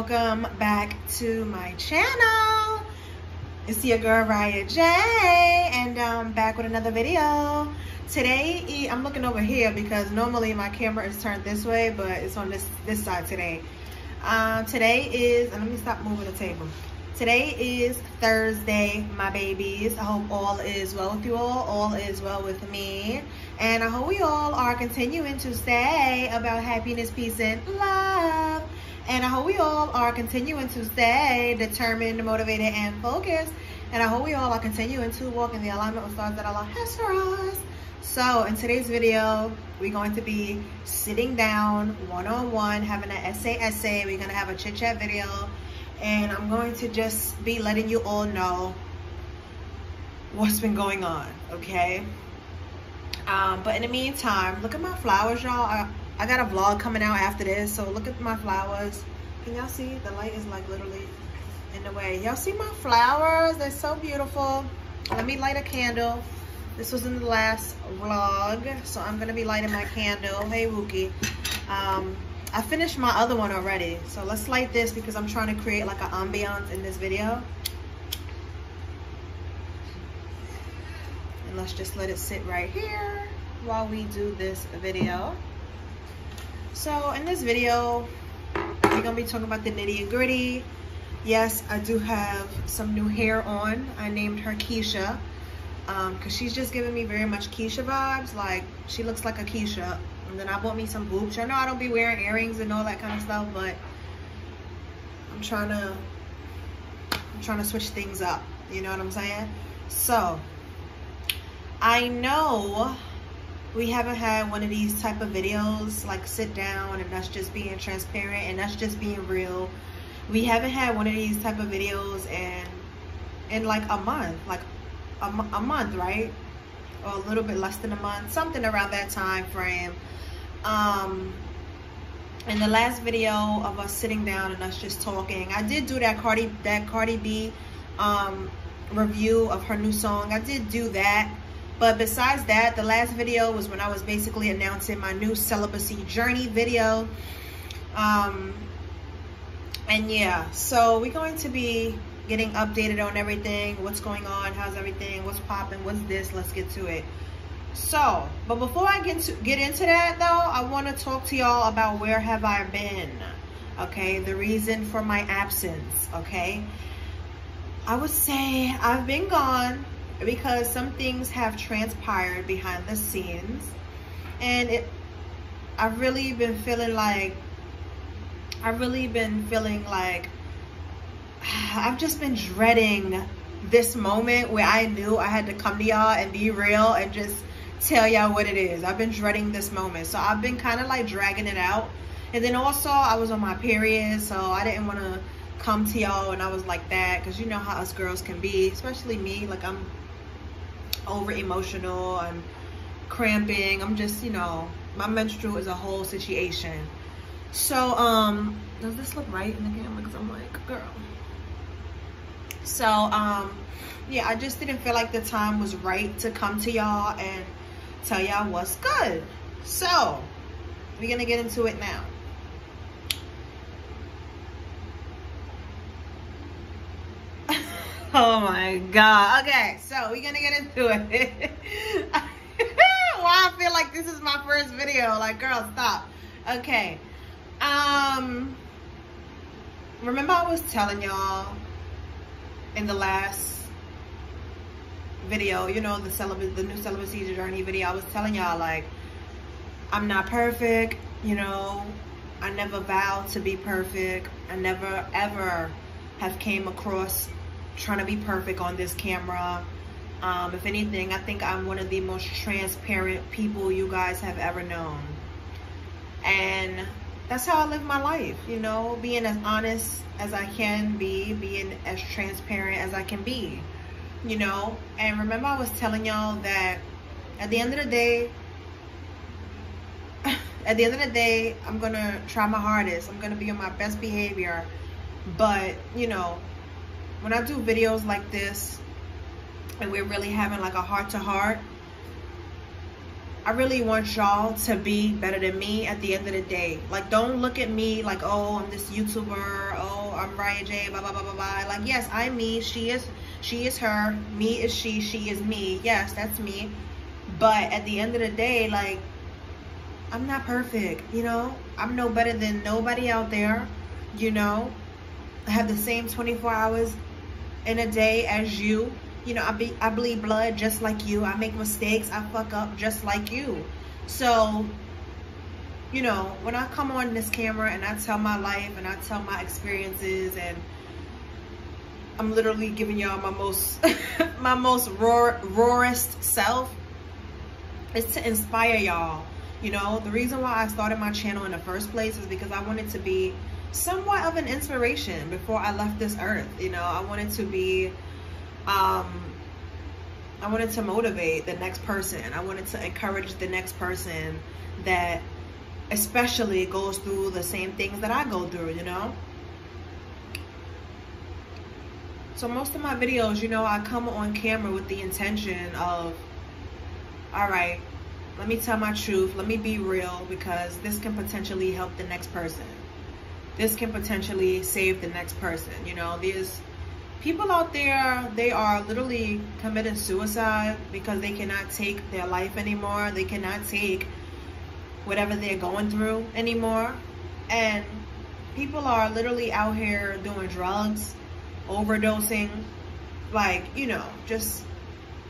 welcome back to my channel. It's your girl Riahjay and I'm back with another video. Today, I'm looking over here because normally my camera is turned this way, but it's on this, this side today. Uh, today is, and let me stop moving the table. Today is Thursday, my babies. I hope all is well with you all. All is well with me. And I hope we all are continuing to stay about happiness, peace, and love. And I hope we all are continuing to stay determined, motivated, and focused. And I hope we all are continuing to walk in the alignment with stars that Allah has for us. So in today's video, we're going to be sitting down one-on-one, -on -one, having an essay essay. We're gonna have a chit chat video and I'm going to just be letting you all know what's been going on, okay? Um, but in the meantime, look at my flowers, y'all. I got a vlog coming out after this, so look at my flowers. Can y'all see? The light is like literally in the way. Y'all see my flowers? They're so beautiful. Let me light a candle. This was in the last vlog, so I'm gonna be lighting my candle. Hey, Wookie. Um, I finished my other one already. So let's light this because I'm trying to create like an ambiance in this video. And let's just let it sit right here while we do this video. So in this video, we're gonna be talking about the nitty and gritty. Yes, I do have some new hair on. I named her Keisha because um, she's just giving me very much Keisha vibes. Like she looks like a Keisha and then I bought me some boots. I know I don't be wearing earrings and all that kind of stuff, but I'm trying to I'm trying to switch things up. You know what I'm saying? So I know we haven't had one of these type of videos like sit down and that's just being transparent and that's just being real. We haven't had one of these type of videos and in like a month, like a, a month, right? Or a little bit less than a month, something around that time frame um in the last video of us sitting down and us just talking i did do that cardi that cardi b um review of her new song i did do that but besides that the last video was when i was basically announcing my new celibacy journey video. Um and yeah so we're going to be getting updated on everything. What's going on? How's everything? What's popping what's this? Let's get to it. So, but before I get to get into that though, I want to talk to y'all about where have I been? Okay, the reason for my absence, okay? I would say I've been gone because some things have transpired behind the scenes and it I've really been feeling like I've really been feeling like I've just been dreading this moment where I knew I had to come to y'all and be real and just tell y'all what it is. I've been dreading this moment. So I've been kind of like dragging it out. And then also I was on my period. So I didn't want to come to y'all and I was like that. Because you know how us girls can be. Especially me. Like I'm over emotional. I'm cramping. I'm just, you know, my menstrual is a whole situation. So, um, does this look right in the camera? Because I'm like, girl. So, um, yeah, I just didn't feel like the time was right to come to y'all and tell y'all what's good. So, we're to get into it now. oh my God. Okay, so we're to get into it. Why I feel like this is my first video. Like, girl, stop. Okay. Um, remember I was telling y'all in the last video, you know, the celibate, the new celibacy journey video, I was telling y'all like, I'm not perfect, you know, I never vowed to be perfect. I never ever have came across trying to be perfect on this camera. Um, if anything, I think I'm one of the most transparent people you guys have ever known. And that's how I live my life, you know, being as honest as I can be, being as transparent as I can be you know and remember i was telling y'all that at the end of the day at the end of the day i'm gonna try my hardest i'm gonna be on my best behavior but you know when i do videos like this and we're really having like a heart to heart I really want y'all to be better than me at the end of the day. Like, don't look at me like, oh, I'm this YouTuber. Oh, I'm Riahjay. Blah blah blah blah blah. Like, yes, I'm me. She is. She is her. Me is she. She is me. Yes, that's me. But at the end of the day, like, I'm not perfect. You know, I'm no better than nobody out there. You know, I have the same 24 hours in a day as you you know, I, be, I bleed blood just like you. I make mistakes. I fuck up just like you. So, you know, when I come on this camera and I tell my life and I tell my experiences and I'm literally giving y'all my most, my most raw, rawest self, is to inspire y'all. You know, the reason why I started my channel in the first place is because I wanted to be somewhat of an inspiration before I left this earth. You know, I wanted to be um, I wanted to motivate the next person. I wanted to encourage the next person that especially goes through the same things that I go through, you know? So most of my videos, you know, I come on camera with the intention of, all right, let me tell my truth. Let me be real because this can potentially help the next person. This can potentially save the next person. You know, there's people out there, they are literally committing suicide because they cannot take their life anymore. They cannot take whatever they're going through anymore. And people are literally out here doing drugs, overdosing, like, you know, just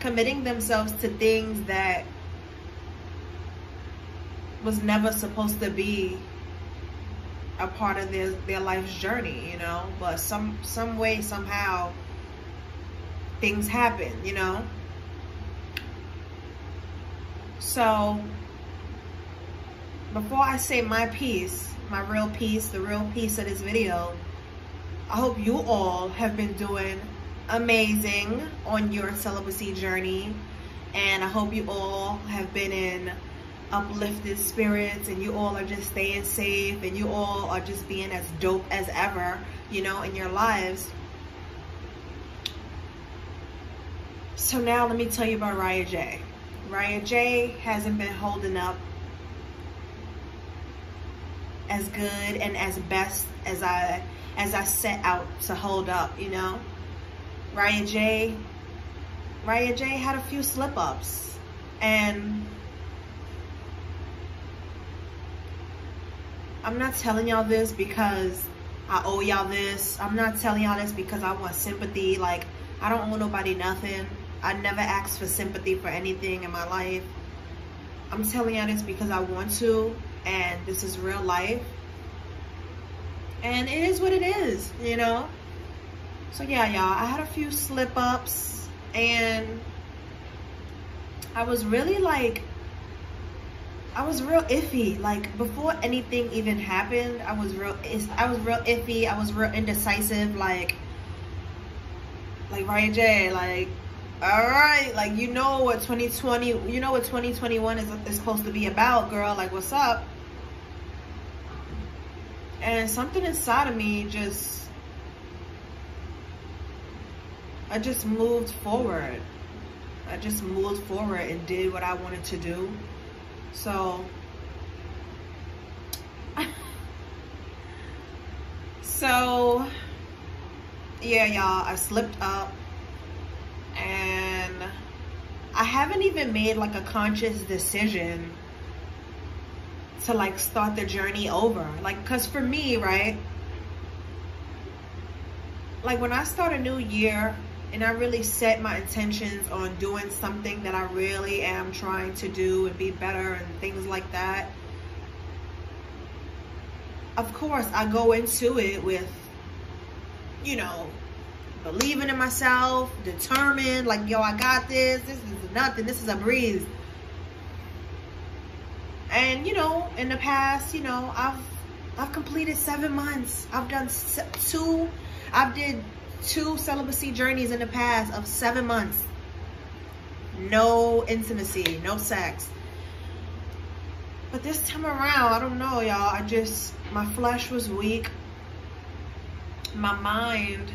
committing themselves to things that was never supposed to be a part of their their life's journey, you know. But some some way somehow things happen, you know. So before I say my piece, my real piece, the real piece of this video, I hope you all have been doing amazing on your celibacy journey. And I hope you all have been in uplifted spirits and you all are just staying safe and you all are just being as dope as ever, you know, in your lives. So now let me tell you about Riahjay. Raya J hasn't been holding up as good and as best as I as I set out to hold up, you know. Riahjay Raya J had a few slip ups and I'm not telling y'all this because I owe y'all this. I'm not telling y'all this because I want sympathy. Like, I don't owe nobody nothing. I never asked for sympathy for anything in my life. I'm telling y'all this because I want to, and this is real life. And it is what it is, you know? So yeah, y'all, I had a few slip ups and I was really like I was real iffy. Like before anything even happened, I was real. I was real iffy. I was real indecisive. Like, like Riahjay. Like, all right, like you know what 2020, you know what 2021 is, is supposed to be about, girl. Like, what's up? And something inside of me just, I just moved forward. I just moved forward and did what I wanted to do. So, so yeah, y'all, I slipped up and I haven't even made like a conscious decision to like start the journey over. Like, cause for me, right? Like when I start a new year, and I really set my intentions on doing something that I really am trying to do and be better and things like that, of course, I go into it with, you know, believing in myself, determined, like, yo, I got this. This is nothing. This is a breeze. And, you know, in the past, you know, I've I've completed seven months. I've done two. I've did two celibacy journeys in the past of seven months. No intimacy, no sex. But this time around, I don't know, y'all. I just, my flesh was weak. My mind,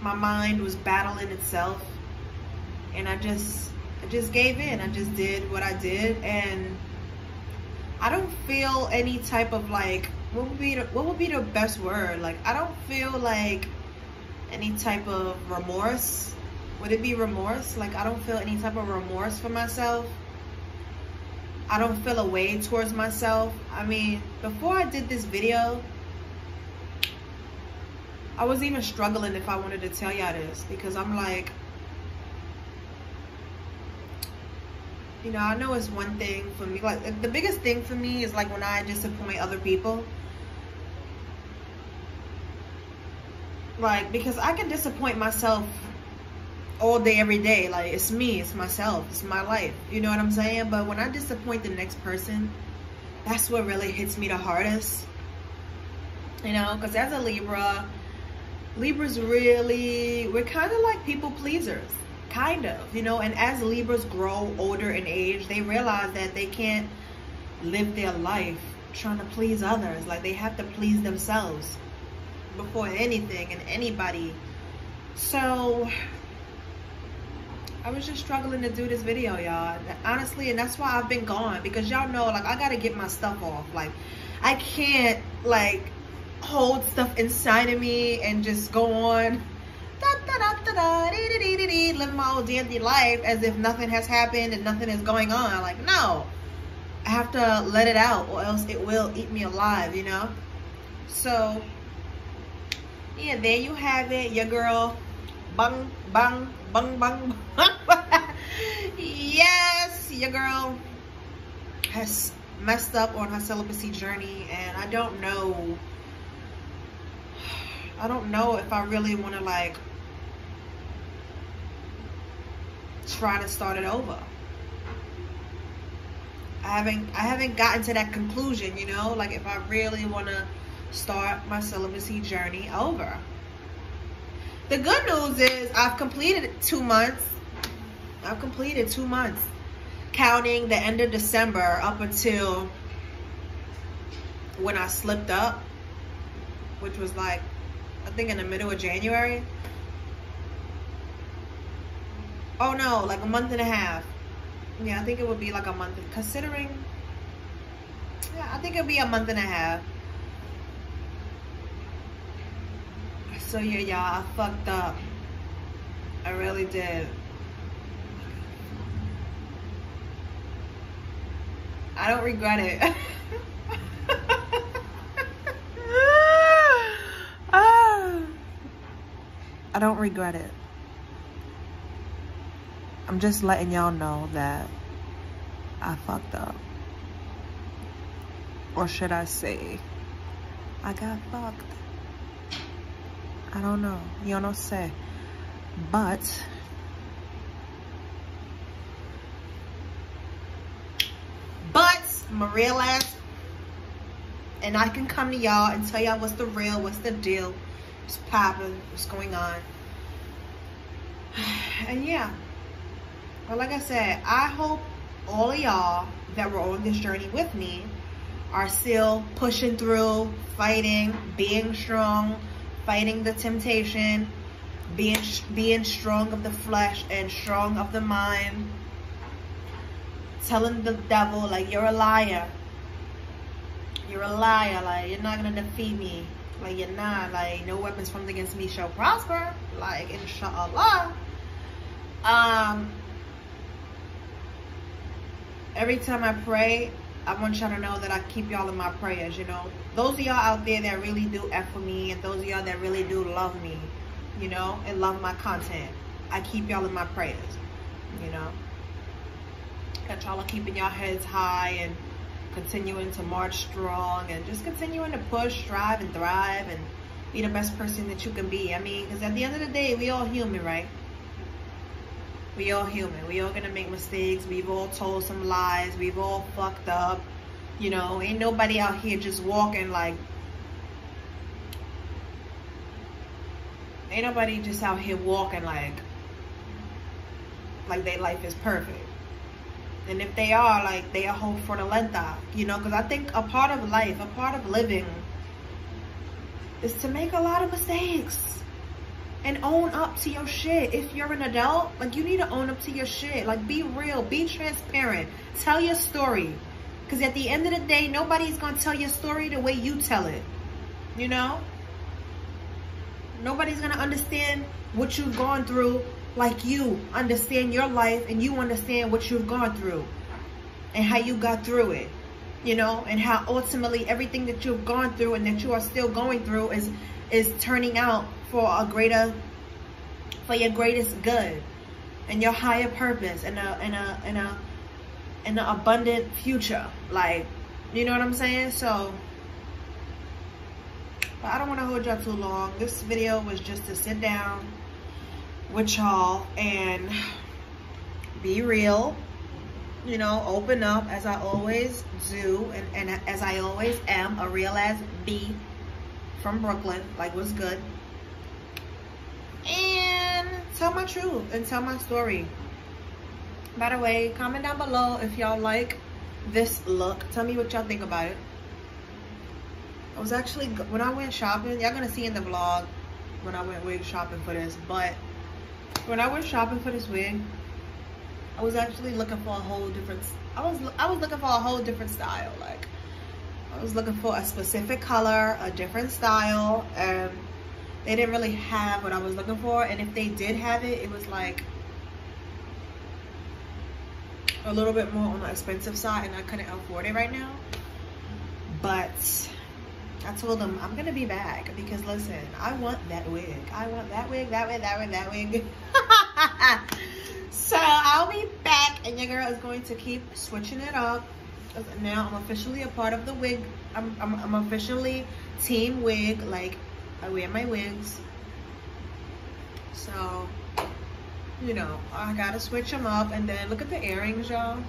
my mind was battling itself. And I just, I just gave in. I just did what I did and I don't feel any type of like what would be the, what would be the best word? Like I don't feel like any type of remorse. Would it be remorse? Like I don't feel any type of remorse for myself. I don't feel a way towards myself. I mean, before I did this video, I was even struggling if I wanted to tell y'all this because I'm like, you know, I know it's one thing for me. Like the biggest thing for me is like when I disappoint other people. Like because I can disappoint myself all day, every day. Like it's me, it's myself, it's my life. You know what I'm saying? But when I disappoint the next person, that's what really hits me the hardest. You know, because as a Libra, Libras really, we're kind of like people pleasers kind of you know and as libras grow older in age they realize that they can't live their life trying to please others like they have to please themselves before anything and anybody so I was just struggling to do this video y'all honestly and that's why I've been gone because y'all know like I gotta get my stuff off like I can't like hold stuff inside of me and just go on live my old dandy life as if nothing has happened and nothing is going on. Like, no. I have to let it out or else it will eat me alive, you know? So, yeah, there you have it. Your girl, bang, bang, bang, bang. yes, your girl has messed up on her celibacy journey and I don't know I don't know if I really want to like try to start it over. I haven't I haven't gotten to that conclusion, you know, like if I really want to start my celibacy journey over. The good news is I've completed two months. I've completed two months, counting the end of December up until when I slipped up, which was like, I think in the middle of January. Oh no, like a month and a half. Yeah, I think it would be like a month. Considering, yeah, I think it would be a month and a half. So yeah, y'all, I fucked up. I really did. I don't regret it. Ah. I don't regret it. I'm just letting y'all know that I fucked up. Or should I say, I got fucked. I don't know. You don't say. But, but, my real ass, and I can come to y'all and tell y'all what's the real, what's the deal, what's popping, what's going on. And yeah. But like I said, I hope all of y'all that were on this journey with me are still pushing through, fighting, being strong, fighting the temptation, being being strong of the flesh and strong of the mind. Telling the devil like you're a liar. You're a liar, like you're not gonna defeat me. Like you're not, like no weapons formed against me shall prosper. Like inshallah. Um every time I pray, I want y'all to know that I keep y'all in my prayers, you know. Those of y'all out there that really do F for me and those of y'all that really do love me, you know, and love my content, I keep y'all in my prayers, you know. That y'all are keeping y'all heads high and continuing to march strong and just continuing to push, strive, and thrive and be the best person that you can be. I mean, because at the end of the day, we all human, right? We all human. We all gonna make mistakes. We've all told some lies. We've all fucked up. You know, ain't nobody out here just walking like ain't nobody just out here walking like like their life is perfect. And if they are, like, they are hope for the lenta, you know, because I think a part of life, a part of living is to make a lot of mistakes. And own up to your shit. If you're an adult, like you need to own up to your shit. Like be real, be transparent. Tell your story. Cause at the end of the day, nobody's gonna tell your story the way you tell it. You know? Nobody's gonna understand what you've gone through like you understand your life and you understand what you've gone through and how you got through it you know and how ultimately everything that you've gone through and that you are still going through is is turning out for a greater for your greatest good and your higher purpose and a and a and a and an abundant future. Like you know what i'm saying? So but i don't want to hold y'all too long. This video was just to sit down with y'all and be real. You know open up as i always do and, and as i always am a real ass b from brooklyn. Like what's good tell my truth and tell my story. By the way, comment down below if y'all like this look. Tell me what y'all think about it. I was actually, when I went shopping, y'all gonna see in the vlog when I went wig shopping for this, but when I went shopping for this wig, I was actually looking for a whole different, I was, I was looking for a whole different style. Like, I was looking for a specific color, a different style, and they didn't really have what I was looking for. And if they did have it, it was like a little bit more on the expensive side and I couldn't afford it right now. But I told them I'm gonna be back because listen, I want that wig. I want that wig, that wig, that wig, that wig. so I'll be back and your girl is going to keep switching it up. Now I'm officially a part of the wig. I'm, I'm, I'm officially team wig. Like I wear my wigs. So, you know, I gotta switch them up. And then look at the earrings, y'all.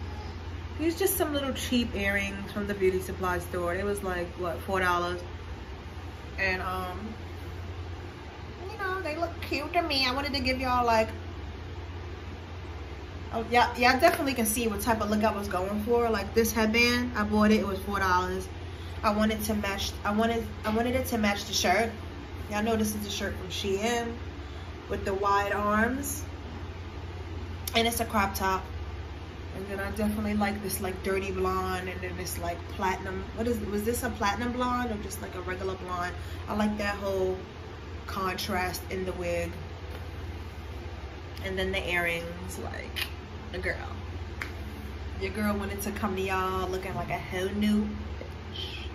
These just some little cheap earrings from the beauty supply store. It was like, what, $4. And, um, you know, they look cute to me. I wanted to give y'all like, oh, yeah, y'all definitely can see what type of look I was going for. Like this headband, I bought it, it was $4. I wanted to match, I wanted, I wanted it to match the shirt. Y'all know this is a shirt from Shein with the wide arms. And it's a crop top. And then I definitely like this like dirty blonde and then this like platinum. What is, was this a platinum blonde or just like a regular blonde? I like that whole contrast in the wig. And then the earrings, like a girl. Your girl wanted to come to y'all looking like a whole new bitch.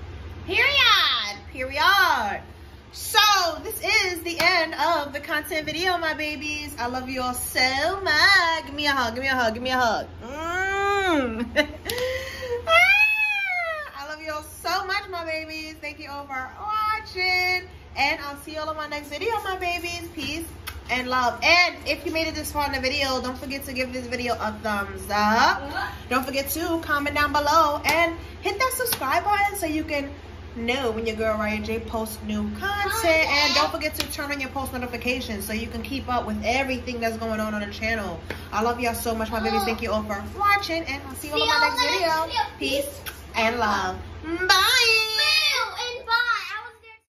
Period. Period. So this is the end of the content video, my babies. I love you all so much. Give me a hug, give me a hug, give me a hug. Mm. I love you all so much, my babies. Thank you all for watching. And I'll see you all in my next video, my babies. Peace and love. And if you made it this far in the video, don't forget to give this video a thumbs up. Don't forget to comment down below and hit that subscribe button so you can know when your girl Riahjay posts new content. And don't forget to turn on your post notifications so you can keep up with everything that's going on on the channel. I love y'all so much, my babies. Thank you all for watching. And I'll see you all in my next video. Peace and love. Bye.